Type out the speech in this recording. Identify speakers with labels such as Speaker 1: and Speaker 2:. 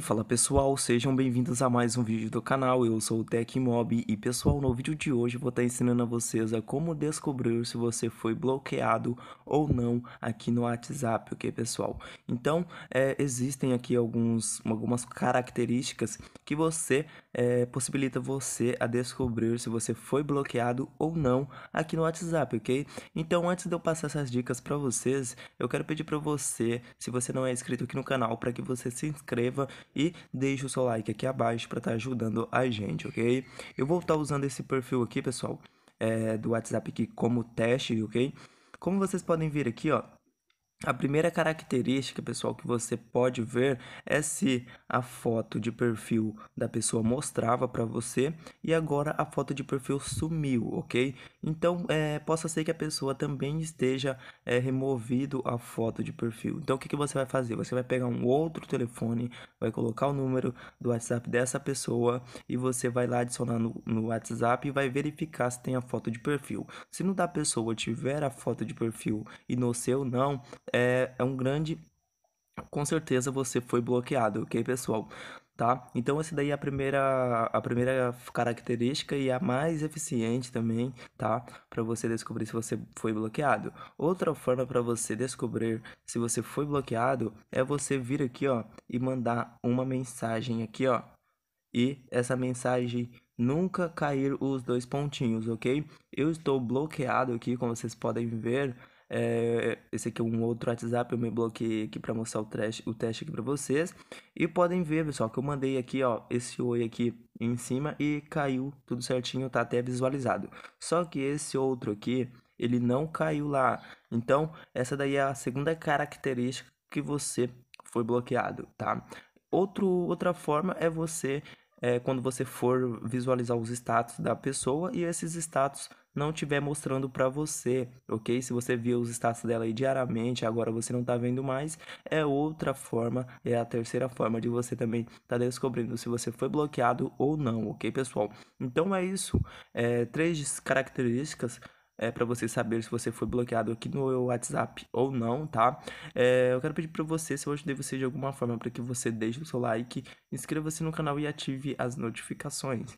Speaker 1: Fala pessoal, sejam bem-vindos a mais um vídeo do canal, eu sou o TecMob e pessoal, no vídeo de hoje vou estar ensinando a vocês a como descobrir se você foi bloqueado ou não aqui no WhatsApp, ok pessoal? Então, é, existem aqui alguns, algumas características que você, é, possibilita você a descobrir se você foi bloqueado ou não aqui no WhatsApp, ok? Então, antes de eu passar essas dicas para vocês, eu quero pedir para você, se você não é inscrito aqui no canal, para que você se inscreva e deixe o seu like aqui abaixo para estar tá ajudando a gente, ok? Eu vou estar tá usando esse perfil aqui, pessoal, é, do WhatsApp aqui como teste, ok? Como vocês podem ver aqui, ó, a primeira característica, pessoal, que você pode ver é se a foto de perfil da pessoa mostrava para você e agora a foto de perfil sumiu, ok? Então, é, possa ser que a pessoa também esteja é, removido a foto de perfil. Então, o que, que você vai fazer? Você vai pegar um outro telefone, vai colocar o número do WhatsApp dessa pessoa e você vai lá adicionar no, no WhatsApp e vai verificar se tem a foto de perfil. Se no da pessoa tiver a foto de perfil e no seu não, é, é um grande. Com certeza você foi bloqueado, ok, pessoal? Tá? Então, essa daí é a primeira, a primeira característica e a mais eficiente também, tá? Para você descobrir se você foi bloqueado. Outra forma para você descobrir se você foi bloqueado é você vir aqui, ó, e mandar uma mensagem aqui, ó. E essa mensagem nunca cair os dois pontinhos, ok? Eu estou bloqueado aqui, como vocês podem ver. É, esse aqui é um outro WhatsApp, eu me bloqueei aqui para mostrar o teste, o teste aqui para vocês. E podem ver, pessoal, que eu mandei aqui, ó, esse oi aqui em cima e caiu tudo certinho, tá até visualizado. Só que esse outro aqui, ele não caiu lá. Então, essa daí é a segunda característica que você foi bloqueado, tá? Outro, outra forma é você é, quando você for visualizar os status da pessoa e esses status não estiver mostrando para você, ok? Se você viu os status dela aí diariamente, agora você não tá vendo mais, é outra forma, é a terceira forma de você também tá descobrindo se você foi bloqueado ou não, ok, pessoal? Então é isso, é, três características é, para você saber se você foi bloqueado aqui no WhatsApp ou não, tá? É, eu quero pedir para você, se eu ajudei você de alguma forma, para que você deixe o seu like, inscreva-se no canal e ative as notificações.